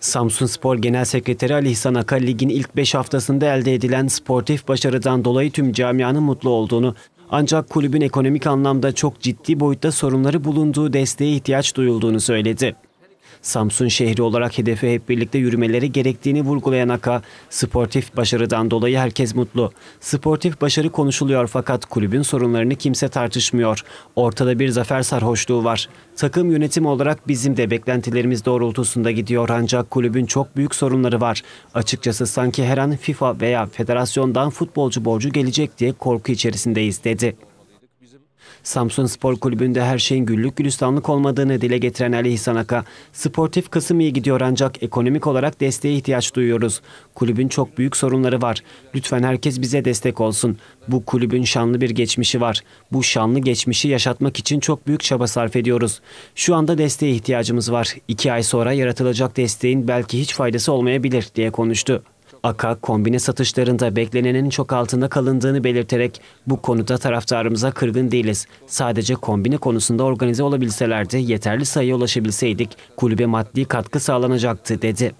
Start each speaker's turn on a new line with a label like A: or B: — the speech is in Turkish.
A: Samsun Spor Genel Sekreteri Ali İhsan Aka ligin ilk 5 haftasında elde edilen sportif başarıdan dolayı tüm camianın mutlu olduğunu ancak kulübün ekonomik anlamda çok ciddi boyutta sorunları bulunduğu desteğe ihtiyaç duyulduğunu söyledi. Samsun şehri olarak hedefe hep birlikte yürümeleri gerektiğini vurgulayan Aka, sportif başarıdan dolayı herkes mutlu. Sportif başarı konuşuluyor fakat kulübün sorunlarını kimse tartışmıyor. Ortada bir zafer sarhoşluğu var. Takım yönetim olarak bizim de beklentilerimiz doğrultusunda gidiyor ancak kulübün çok büyük sorunları var. Açıkçası sanki her an FIFA veya federasyondan futbolcu borcu gelecek diye korku içerisindeyiz dedi. Samsun Spor Kulübü'nde her şeyin güllük gülistanlık olmadığını dile getiren Ali İhsan sportif kısım iyi gidiyor ancak ekonomik olarak desteğe ihtiyaç duyuyoruz. Kulübün çok büyük sorunları var. Lütfen herkes bize destek olsun. Bu kulübün şanlı bir geçmişi var. Bu şanlı geçmişi yaşatmak için çok büyük çaba sarf ediyoruz. Şu anda desteğe ihtiyacımız var. İki ay sonra yaratılacak desteğin belki hiç faydası olmayabilir diye konuştu. AKA kombine satışlarında beklenenin çok altında kalındığını belirterek bu konuda taraftarımıza kırgın değiliz. Sadece kombine konusunda organize olabilselerdi yeterli sayıya ulaşabilseydik kulübe maddi katkı sağlanacaktı dedi.